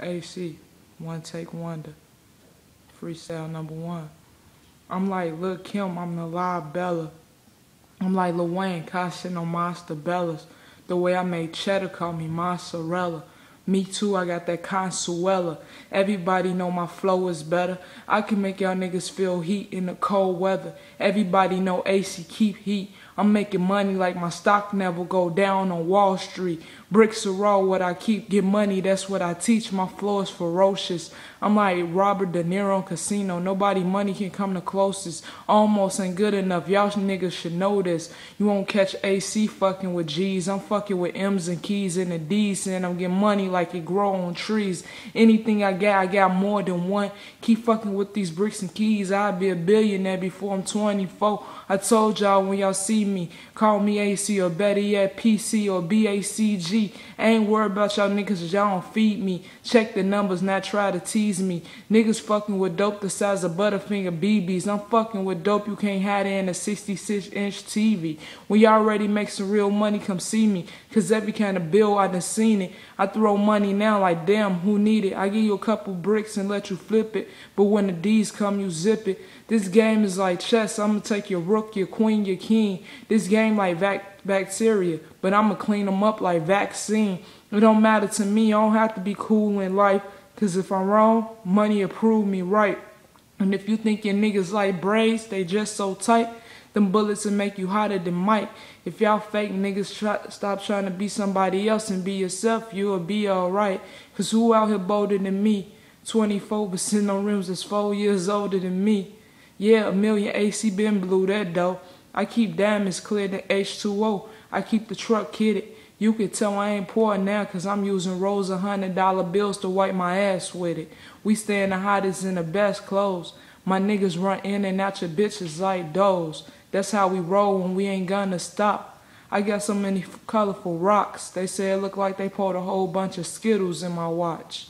AC, one take wonder. Freestyle number one. I'm like Lil Kim, I'm the live Bella. I'm like Lil Wayne, costing on Monster Bellas. The way I made cheddar call me mozzarella. Me too, I got that Consuela. Everybody know my flow is better. I can make y'all niggas feel heat in the cold weather. Everybody know AC keep heat. I'm making money like my stock never go down on Wall Street. Bricks are raw, what I keep, get money, that's what I teach. My flow is ferocious. I'm like Robert De Niro in Casino. Nobody money can come the closest. Almost ain't good enough. Y'all niggas should know this. You won't catch AC fucking with G's. I'm fucking with M's and keys and the D's, and I'm getting money like it grow on trees. Anything I got, I got more than one. Keep fucking with these bricks and keys. I'll be a billionaire before I'm 24. I told y'all when y'all see me, call me AC or better yet PC or BACG. Ain't worried about y'all niggas y'all don't feed me. Check the numbers, not try to tease me. Niggas fucking with dope the size of Butterfinger BBs. I'm fucking with dope you can't hide in a 66 inch TV. When y'all ready make some real money, come see me. Cause every kind of bill I done seen it. I throw money now like damn, who need it? I give you a couple bricks and let you flip it. But when the D's come, you zip it. This game is like chess. I'm gonna take your rook, your queen, your king. This game like vac bacteria, but I'm gonna clean them up like vaccine. It don't matter to me. I don't have to be cool in life. Cause if I'm wrong, money will prove me right. And if you think your niggas like braids, they just so tight, them bullets will make you hotter than Mike. If y'all fake niggas try, stop trying to be somebody else and be yourself, you'll be alright. Cause who out here bolder than me? 24 but sitting on rims that's four years older than me. Yeah, a million AC been blew that though. I keep diamonds clear than H2O. I keep the truck kitted. You can tell I ain't poor now cause I'm using rolls of hundred dollar bills to wipe my ass with it. We stay in the hottest and the best clothes. My niggas run in and out your bitches like those. That's how we roll when we ain't gonna stop. I got so many colorful rocks. They say it look like they poured a whole bunch of Skittles in my watch.